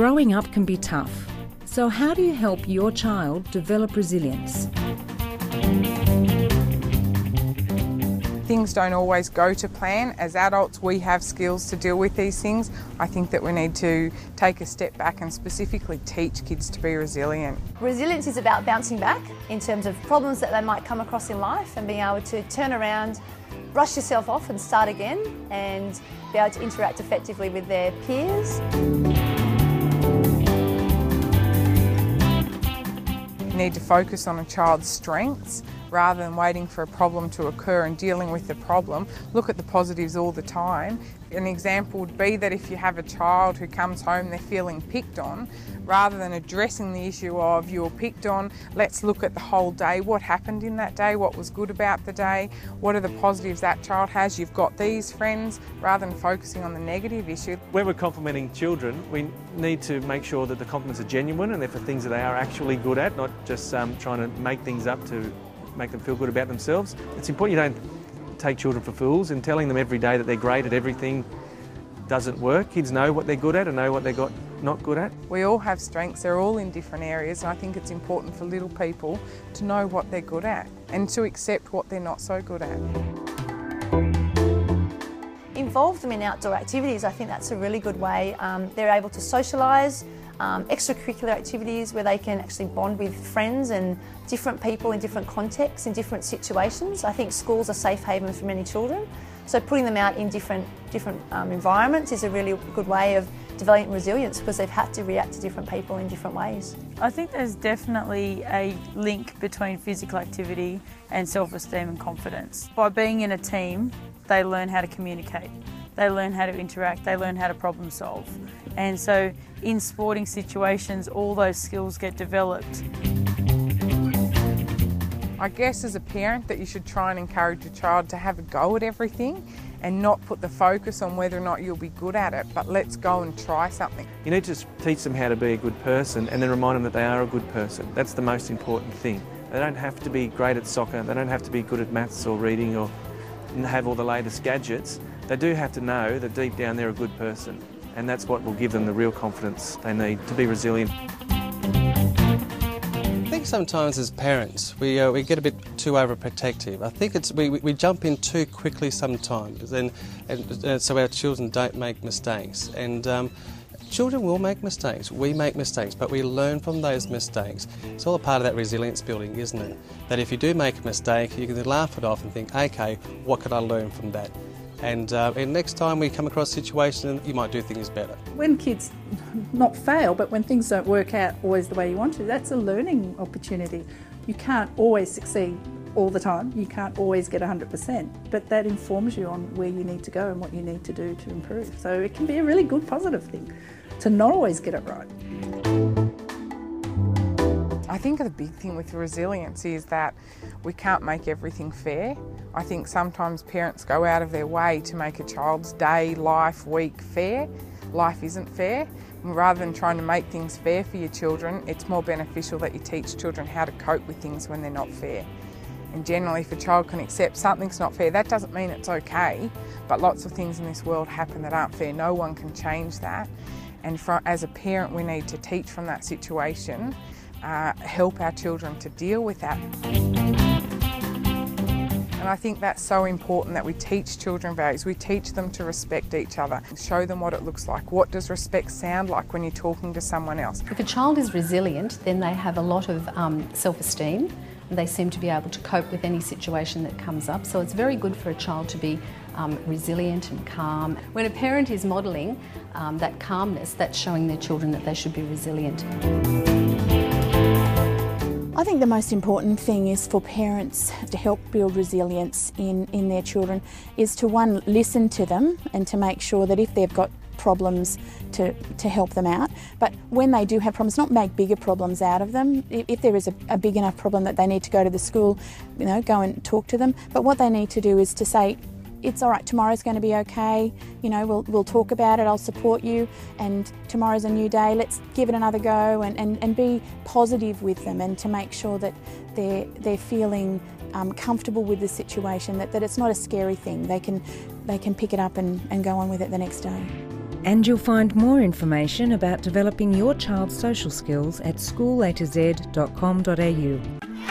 Growing up can be tough. So, how do you help your child develop resilience? Things don't always go to plan. As adults, we have skills to deal with these things. I think that we need to take a step back and specifically teach kids to be resilient. Resilience is about bouncing back in terms of problems that they might come across in life and being able to turn around, brush yourself off and start again and be able to interact effectively with their peers. Need to focus on a child's strengths rather than waiting for a problem to occur and dealing with the problem. Look at the positives all the time. An example would be that if you have a child who comes home, they're feeling picked on, rather than addressing the issue of you're picked on, let's look at the whole day. What happened in that day? What was good about the day? What are the positives that child has? You've got these friends, rather than focusing on the negative issue. When we're complimenting children, we need to make sure that the compliments are genuine and they're for things that they are actually good at, not just um, trying to make things up to make them feel good about themselves. It's important you don't take children for fools and telling them every day that they're great at everything doesn't work. Kids know what they're good at and know what they're got not good at. We all have strengths, they're all in different areas, and I think it's important for little people to know what they're good at and to accept what they're not so good at. Involve them in outdoor activities, I think that's a really good way. Um, they're able to socialise, um, extracurricular activities where they can actually bond with friends and different people in different contexts, in different situations. I think schools are safe havens for many children. So putting them out in different, different um, environments is a really good way of developing resilience because they've had to react to different people in different ways. I think there's definitely a link between physical activity and self-esteem and confidence. By being in a team, they learn how to communicate, they learn how to interact, they learn how to problem solve. And so in sporting situations, all those skills get developed. I guess as a parent that you should try and encourage your child to have a go at everything and not put the focus on whether or not you'll be good at it, but let's go and try something. You need to teach them how to be a good person and then remind them that they are a good person. That's the most important thing. They don't have to be great at soccer, they don't have to be good at maths or reading or have all the latest gadgets. They do have to know that deep down they're a good person and that's what will give them the real confidence they need to be resilient. I think sometimes as parents we, uh, we get a bit too overprotective. I think it's we, we jump in too quickly sometimes, and, and uh, so our children don't make mistakes. And um, children will make mistakes. We make mistakes, but we learn from those mistakes. It's all a part of that resilience building, isn't it? That if you do make a mistake, you can laugh it off and think, okay, what could I learn from that? And, uh, and next time we come across a situation, you might do things better. When kids not fail, but when things don't work out always the way you want to, that's a learning opportunity. You can't always succeed all the time. You can't always get 100%, but that informs you on where you need to go and what you need to do to improve. So it can be a really good positive thing to not always get it right. I think the big thing with resilience is that we can't make everything fair. I think sometimes parents go out of their way to make a child's day, life, week fair. Life isn't fair. rather than trying to make things fair for your children, it's more beneficial that you teach children how to cope with things when they're not fair. And generally, if a child can accept something's not fair, that doesn't mean it's okay, but lots of things in this world happen that aren't fair. No one can change that. And for, as a parent, we need to teach from that situation uh, help our children to deal with that. And I think that's so important that we teach children values. We teach them to respect each other, show them what it looks like. What does respect sound like when you're talking to someone else? If a child is resilient, then they have a lot of um, self esteem and they seem to be able to cope with any situation that comes up. So it's very good for a child to be um, resilient and calm. When a parent is modelling um, that calmness, that's showing their children that they should be resilient. I think the most important thing is for parents to help build resilience in, in their children is to one, listen to them and to make sure that if they've got problems to, to help them out. But when they do have problems, not make bigger problems out of them. If there is a, a big enough problem that they need to go to the school, you know, go and talk to them. But what they need to do is to say, it's all right, tomorrow's going to be okay, you know, we'll, we'll talk about it, I'll support you, and tomorrow's a new day, let's give it another go and, and, and be positive with them and to make sure that they're, they're feeling um, comfortable with the situation, that, that it's not a scary thing. They can, they can pick it up and, and go on with it the next day. And you'll find more information about developing your child's social skills at schoolatoz.com.au.